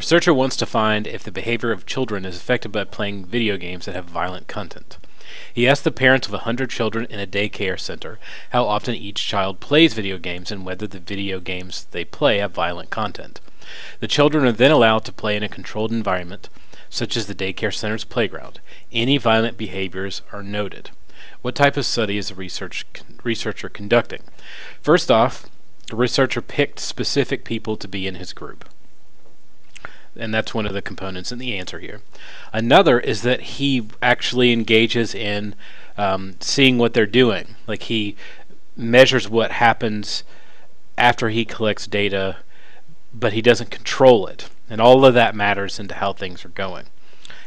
researcher wants to find if the behavior of children is affected by playing video games that have violent content. He asked the parents of 100 children in a daycare center how often each child plays video games and whether the video games they play have violent content. The children are then allowed to play in a controlled environment, such as the daycare center's playground. Any violent behaviors are noted. What type of study is the research, researcher conducting? First off, the researcher picked specific people to be in his group and that's one of the components in the answer here. Another is that he actually engages in um, seeing what they're doing. Like he measures what happens after he collects data, but he doesn't control it. And all of that matters into how things are going.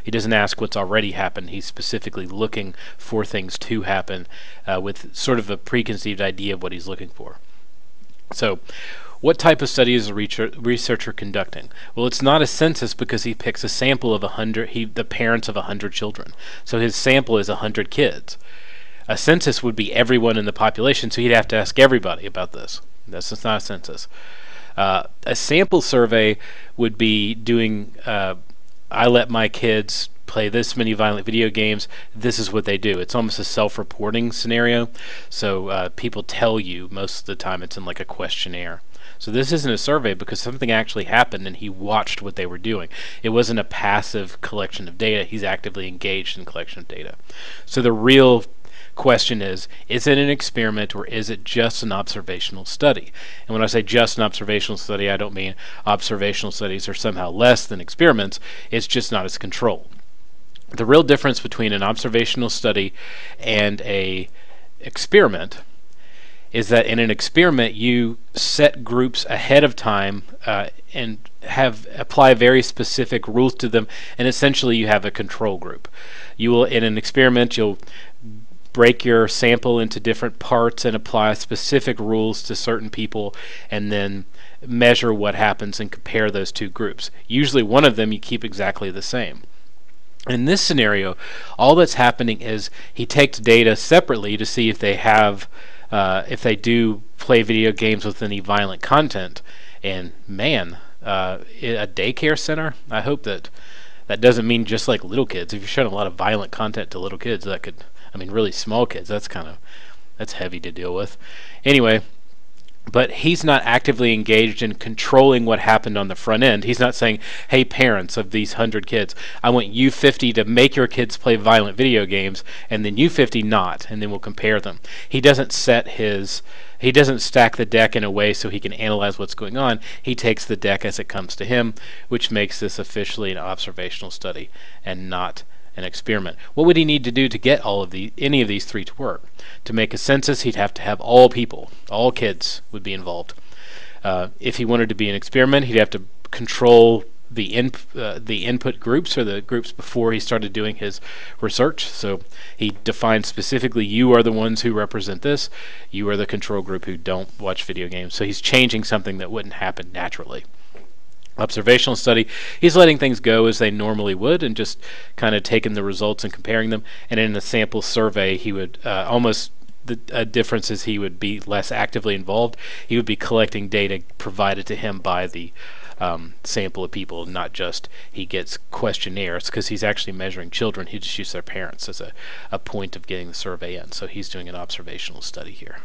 He doesn't ask what's already happened. He's specifically looking for things to happen uh, with sort of a preconceived idea of what he's looking for. So, what type of study is a researcher conducting? Well, it's not a census because he picks a sample of a hundred, he the parents of a hundred children. So his sample is a hundred kids. A census would be everyone in the population, so he'd have to ask everybody about this. This is not a census. Uh, a sample survey would be doing. Uh, I let my kids play this many violent video games. This is what they do. It's almost a self-reporting scenario. So uh, people tell you most of the time. It's in like a questionnaire. So this isn't a survey because something actually happened and he watched what they were doing. It wasn't a passive collection of data. He's actively engaged in collection of data. So the real question is is it an experiment or is it just an observational study? And when I say just an observational study, I don't mean observational studies are somehow less than experiments, it's just not as controlled. The real difference between an observational study and a experiment is that in an experiment you set groups ahead of time uh, and have apply very specific rules to them and essentially you have a control group. You will in an experiment you'll break your sample into different parts and apply specific rules to certain people and then measure what happens and compare those two groups. Usually one of them you keep exactly the same. In this scenario all that's happening is he takes data separately to see if they have uh, if they do play video games with any violent content. And man, uh, a daycare center. I hope that that doesn't mean just like little kids. If you're showing a lot of violent content to little kids, that could, I mean, really small kids. That's kind of that's heavy to deal with. Anyway, but he's not actively engaged in controlling what happened on the front end. He's not saying, "Hey, parents of these hundred kids, I want you 50 to make your kids play violent video games, and then you 50 not, and then we'll compare them." He doesn't set his he doesn't stack the deck in a way so he can analyze what's going on. He takes the deck as it comes to him, which makes this officially an observational study and not an experiment. What would he need to do to get all of the any of these three to work? To make a census, he'd have to have all people, all kids would be involved. Uh, if he wanted to be an experiment, he'd have to control the in, uh, the input groups or the groups before he started doing his research. So he defined specifically you are the ones who represent this, you are the control group who don't watch video games. So he's changing something that wouldn't happen naturally observational study, he's letting things go as they normally would and just kind of taking the results and comparing them. And in the sample survey, he would uh, almost the uh, difference is he would be less actively involved. He would be collecting data provided to him by the um, sample of people, not just he gets questionnaires because he's actually measuring children. He just uses their parents as a, a point of getting the survey in. So he's doing an observational study here.